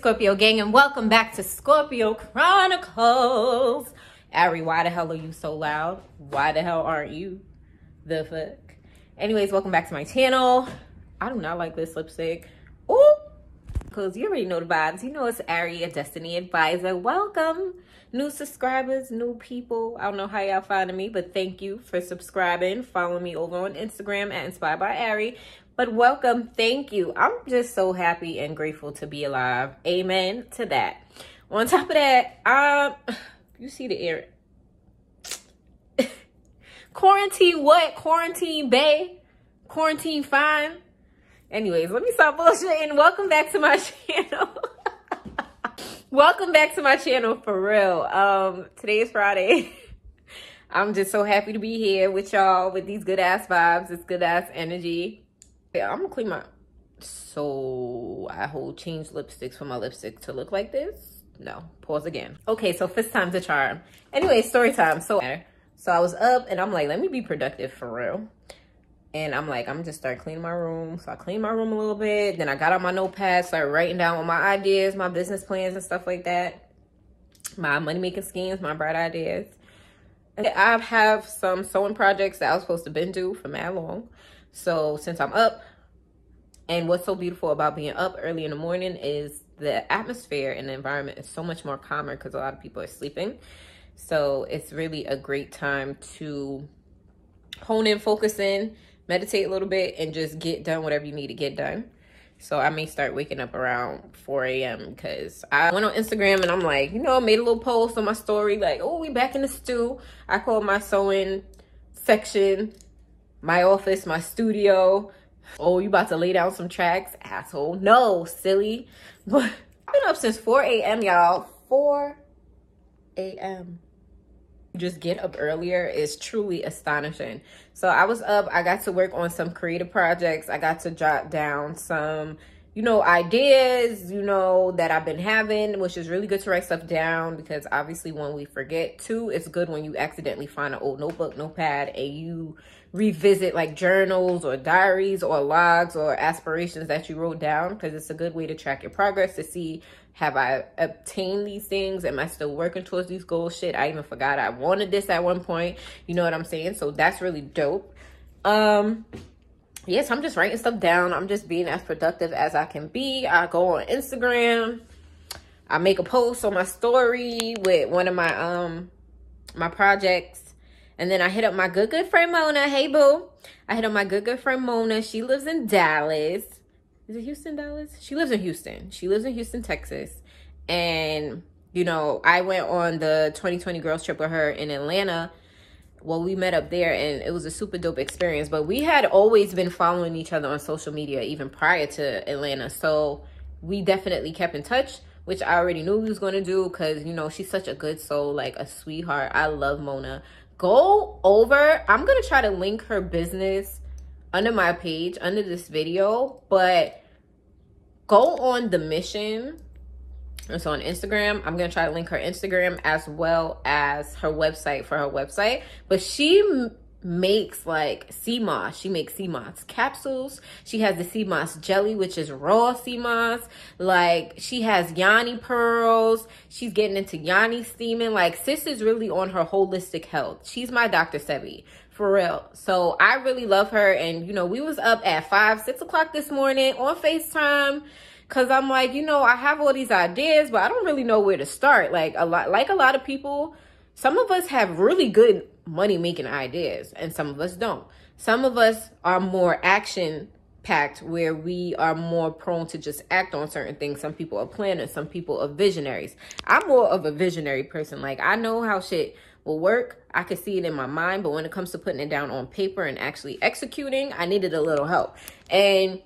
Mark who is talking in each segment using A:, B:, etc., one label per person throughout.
A: Scorpio gang, and welcome back to Scorpio Chronicles. Arie, why the hell are you so loud? Why the hell aren't you? The fuck? Anyways, welcome back to my channel. I do not like this lipstick. Ooh, because you already know the vibes. You know it's Arie, a Destiny Advisor. Welcome, new subscribers, new people. I don't know how y'all finding me, but thank you for subscribing. Follow me over on Instagram at Inspired by Arie. But welcome, thank you. I'm just so happy and grateful to be alive. Amen to that. On top of that, um, you see the air. Quarantine what? Quarantine bay? Quarantine fine? Anyways, let me stop bullshitting. Welcome back to my channel. welcome back to my channel for real. Um, today is Friday. I'm just so happy to be here with y'all with these good ass vibes, this good ass energy. Yeah, I'm gonna clean my, so I hold change lipsticks for my lipstick to look like this. No, pause again. Okay, so first time's a charm. Anyway, story time. So, so I was up and I'm like, let me be productive for real. And I'm like, I'm just start cleaning my room. So I cleaned my room a little bit. Then I got out my notepad, started writing down all my ideas, my business plans and stuff like that. My money-making schemes, my bright ideas. And I have some sewing projects that I was supposed to been do for mad long. So since I'm up, and what's so beautiful about being up early in the morning is the atmosphere and the environment is so much more calmer because a lot of people are sleeping. So it's really a great time to hone in, focus in, meditate a little bit, and just get done whatever you need to get done. So I may start waking up around 4 a.m. because I went on Instagram and I'm like, you know, I made a little post on my story like, oh, we back in the stew. I called my sewing section my office, my studio. Oh, you about to lay down some tracks? Asshole. No, silly. But I've been up since 4 a.m., y'all. 4 a.m. Just get up earlier is truly astonishing. So I was up. I got to work on some creative projects. I got to jot down some you know, ideas, you know, that I've been having, which is really good to write stuff down because obviously when we forget too, it's good when you accidentally find an old notebook, notepad, and you revisit like journals or diaries or logs or aspirations that you wrote down because it's a good way to track your progress to see have I obtained these things? Am I still working towards these goals? Shit, I even forgot I wanted this at one point. You know what I'm saying? So that's really dope. Um, yes, I'm just writing stuff down. I'm just being as productive as I can be. I go on Instagram. I make a post on my story with one of my um my projects. And then I hit up my good good friend Mona. Hey boo. I hit up my good good friend Mona. She lives in Dallas. Is it Houston, Dallas? She lives in Houston. She lives in Houston, Texas. And you know, I went on the 2020 girls trip with her in Atlanta well we met up there and it was a super dope experience but we had always been following each other on social media even prior to atlanta. So we definitely kept in touch which i already knew we was going to do because you know she's such a good soul like a sweetheart. I love mona. Go over i'm gonna try to link her business under my page under this video but go on the Mishion and so on Instagram, I'm going to try to link her Instagram as well as her website for her website. But she makes like sea moss. She makes sea moss capsules. She has the sea moss jelly, which is raw sea moss. Like she has yoni pearls. She's getting into yoni steaming. Like sis is really on her holistic health. She's my Dr. Sebi for real. So I really love her. And you know, we was up at five, six o'clock this morning on FaceTime Cause I'm like, you know, I have all these ideas, but I don't really know where to start. Like a lot, like a lot of people, some of us have really good money making ideas and some of us don't. Some of us are more action packed where we are more prone to just act on certain things. Some people are planners, some people are visionaries. I'm more of a visionary person. Like I know how shit will work. I can see it in my mind, but when it comes to putting it down on paper and actually executing, I needed a little help. And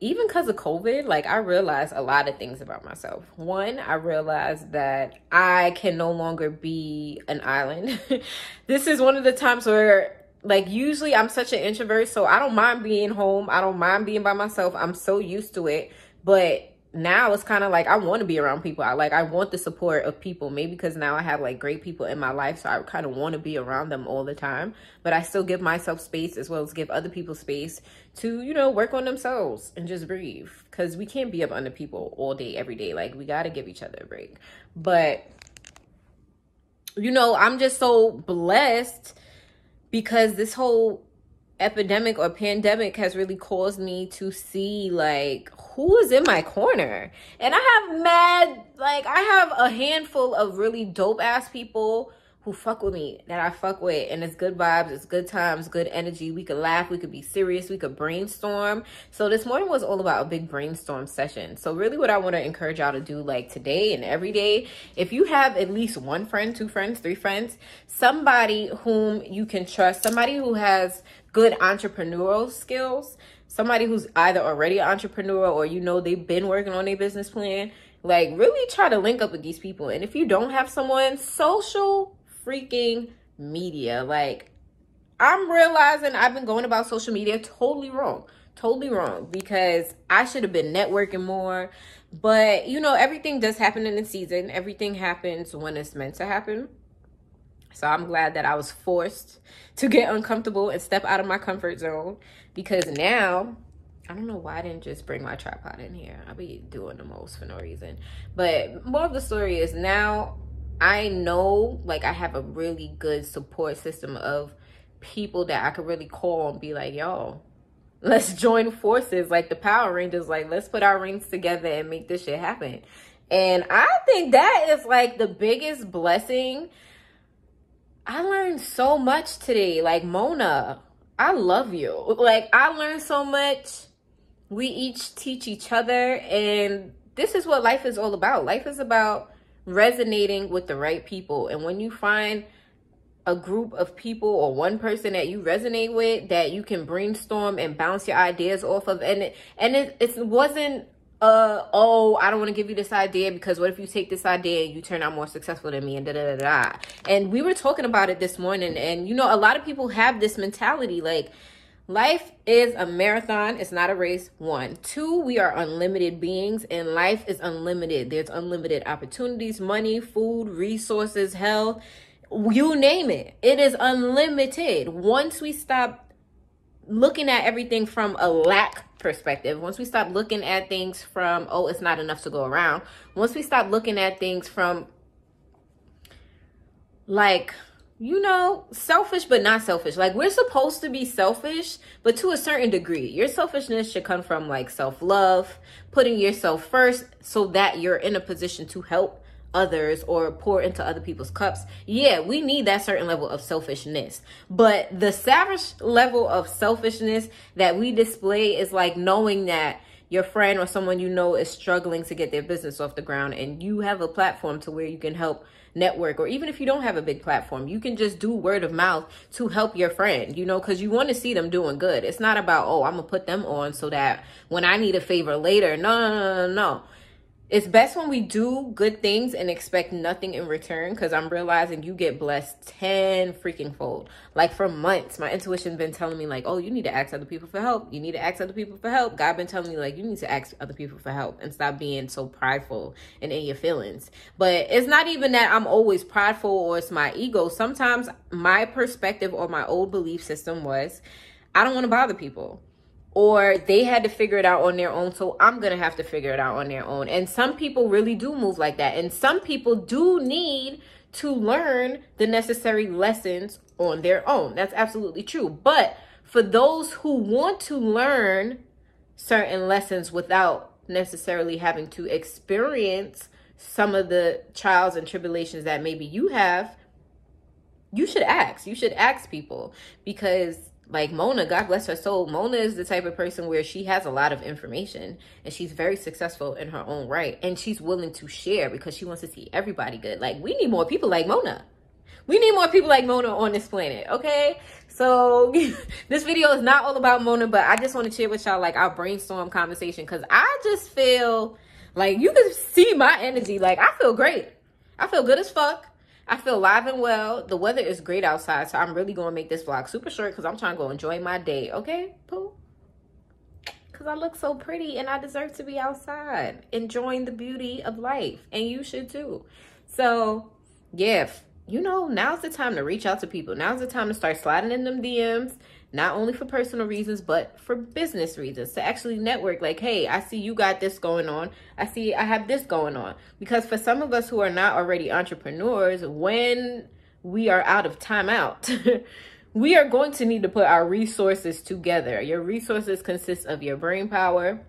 A: even because of COVID, like I realized a lot of things about myself. One, I realized that I can no longer be an island. this is one of the times where like usually I'm such an introvert, so I don't mind being home. I don't mind being by myself. I'm so used to it. But now it's kind of like I want to be around people. I like I want the support of people. Maybe because now I have like great people in my life, so I kind of want to be around them all the time. But I still give myself space as well as give other people space to you know work on themselves and just breathe. Because we can't be up under people all day every day. Like we got to give each other a break. But you know, I'm just so blessed because this whole epidemic or pandemic has really caused me to see like who is in my corner. And I have mad, like, I have a handful of really dope ass people who fuck with me that I fuck with. And it's good vibes, it's good times, good energy. We could laugh, we could be serious, we could brainstorm. So this morning was all about a big brainstorm session. So really what I want to encourage y'all to do like today and every day, if you have at least one friend, two friends, three friends, somebody whom you can trust, somebody who has good entrepreneurial skills, somebody who's either already an entrepreneur or you know they've been working on their business plan, like really try to link up with these people. And if you don't have someone, social freaking media. Like I'm realizing I've been going about social media totally wrong. Totally wrong because I should have been networking more. But you know, everything does happen in the season. Everything happens when it's meant to happen. So I'm glad that I was forced to get uncomfortable and step out of my comfort zone because now I don't know why I didn't just bring my tripod in here. I'll be doing the most for no reason. But more of the story is now I know like I have a really good support system of people that I could really call and be like, yo, let's join forces like the Power Rangers. Like, let's put our rings together and make this shit happen. And I think that is like the biggest blessing I learned so much today. Like, Mona, I love you. Like, I learned so much. We each teach each other. And this is what life is all about. Life is about resonating with the right people. And when you find a group of people or one person that you resonate with that you can brainstorm and bounce your ideas off of and it, and it, it wasn't uh oh i don't want to give you this idea because what if you take this idea and you turn out more successful than me and da da da da. And we were talking about it this morning and you know a lot of people have this mentality like life is a marathon it's not a race. One. Two we are unlimited beings and life is unlimited. There's unlimited opportunities money food resources health you name it. It is unlimited. Once we stop looking at everything from a lack perspective, once we stop looking at things from, oh, it's not enough to go around, once we stop looking at things from like, you know, selfish but not selfish. Like we're supposed to be selfish, but to a certain degree. Your selfishness should come from like self-love, putting yourself first so that you're in a position to help others or pour into other people's cups. Yeah, we need that certain level of selfishness. But the savage level of selfishness that we display is like knowing that your friend or someone you know is struggling to get their business off the ground and you have a platform to where you can help network or even if you don't have a big platform you can just do word of mouth to help your friend you know because you want to see them doing good it's not about oh i'm gonna put them on so that when i need a favor later no no no no no it's best when we do good things and expect nothing in return because I'm realizing you get blessed 10 freaking fold. Like for months, my intuition's been telling me like, oh, you need to ask other people for help. You need to ask other people for help. God been telling me like, you need to ask other people for help and stop being so prideful and in your feelings. But it's not even that I'm always prideful or it's my ego. Sometimes my perspective or my old belief system was, I don't want to bother people or they had to figure it out on their own so i'm gonna have to figure it out on their own. And some people really do move like that. And some people do need to learn the necessary lessons on their own. That's absolutely true. But for those who want to learn certain lessons without necessarily having to experience some of the trials and tribulations that maybe you have you should ask. You should ask people because like Mona, God bless her soul. Mona is the type of person where she has a lot of information and she's very successful in her own right. And she's willing to share because she wants to see everybody good. Like, we need more people like Mona. We need more people like Mona on this planet, okay? So, this video is not all about Mona, but I just want to share with y'all like our brainstorm conversation because I just feel like you can see my energy. Like, I feel great. I feel good as fuck. I feel live and well. The weather is great outside, so I'm really going to make this vlog super short because I'm trying to go enjoy my day. Okay, Pooh? because I look so pretty and I deserve to be outside enjoying the beauty of life. And you should too. So, yeah, you know, now's the time to reach out to people. Now's the time to start sliding in them DMs, not only for personal reasons, but for business reasons to actually network. Like, hey, I see you got this going on. I see I have this going on. Because for some of us who are not already entrepreneurs, when we are out of timeout, we are going to need to put our resources together. Your resources consist of your brain power,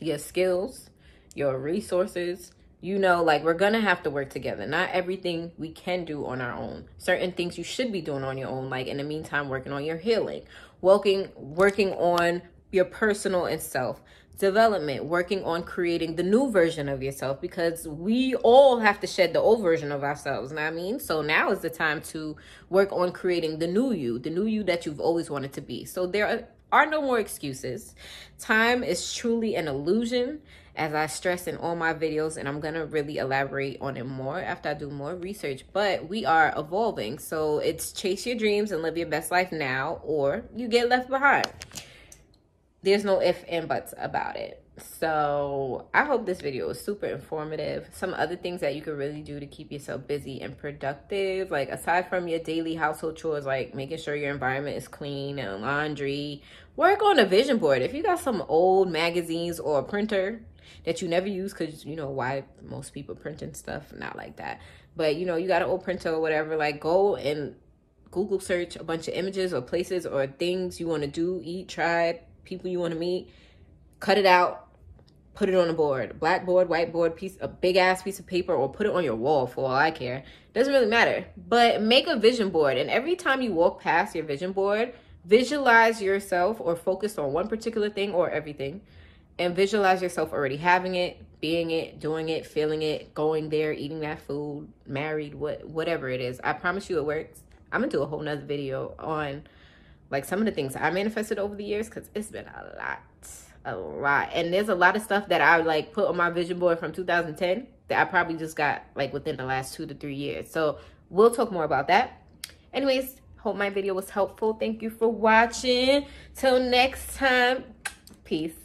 A: your skills, your resources. You know, like we're gonna have to work together. Not everything we can do on our own. Certain things you should be doing on your own, like in the meantime, working on your healing, working working on your personal and self development, working on creating the new version of yourself because we all have to shed the old version of ourselves. Know what I mean? So now is the time to work on creating the new you, the new you that you've always wanted to be. So there are no more excuses. Time is truly an illusion as I stress in all my videos, and I'm gonna really elaborate on it more after I do more research. But we are evolving, so it's chase your dreams and live your best life now, or you get left behind. There's no if and buts about it. So i hope this video was super informative. Some other things that you can really do to keep yourself busy and productive like aside from your daily household chores like making sure your environment is clean and laundry work on a vision board. If you got some old magazines or a printer that you never use because you know why most people printing stuff not like that but you know you got an old printer or whatever like go and google search a bunch of images or places or things you want to do eat try people you want to meet, cut it out, put it on a board, blackboard, whiteboard, piece, a big ass piece of paper, or put it on your wall for all I care. Doesn't really matter. But make a vision board, and every time you walk past your vision board, visualize yourself or focus on one particular thing or everything, and visualize yourself already having it, being it, doing it, feeling it, going there, eating that food, married, what whatever it is. I promise you it works. I'm gonna do a whole nother video on like some of the things I manifested over the years because it's been a lot, a lot. And there's a lot of stuff that I like put on my vision board from 2010 that I probably just got like within the last two to three years. So we'll talk more about that. Anyways, hope my video was helpful. Thank you for watching. Till next time, peace.